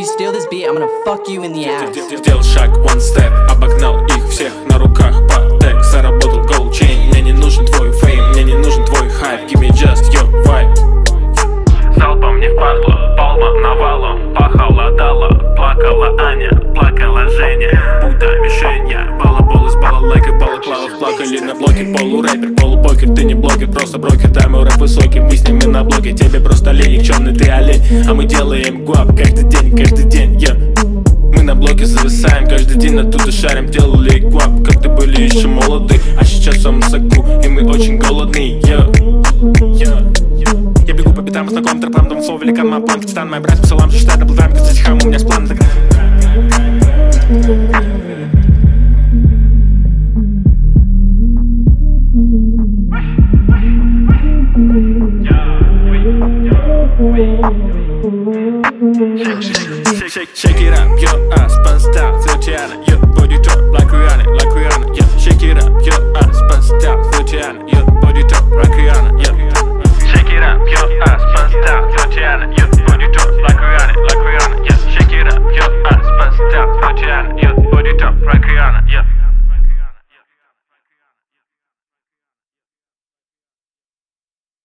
you steal this beat, I'm gonna fuck you in the ass. Сделал шаг, one step, обогнал их всех на руках Патек, заработал gold chain Мне не нужен твой фейм, мне не нужен твой хайп Give me just your vibe Залпом не впадло, палма навалом Дала, плакала Аня, плакала Женя Будто мишенья, балабол из балалайка Балаклавов плакали на блоке Полурэпер, полупокер, ты не блогер Просто брокер, мой рэп высокий Мы с ними на блоке, тебе просто лень Никчемный ты а мы делаем гуап Каждый день, каждый день, я. Мы на блоке зависаем, каждый день оттуда шарим. Делали гуап, как ты были еще молоды. А сейчас в соку, и мы очень голодные, я. Я бегу по пятам, знаком тропам, дом слово великан, моя план, Китан, моя братья, салам, считай, доплываем, как затихаем, у меня с план Shake, it up, your ass bounced out, so Tiana, your body drop like Rihanna, like Rihanna, yeah. Shake it up, your ass bounced out, so Tiana, your body drop like Rihanna, yeah. Shake it up, your ass bounced out, so it up, your body drop like Rihanna, yeah.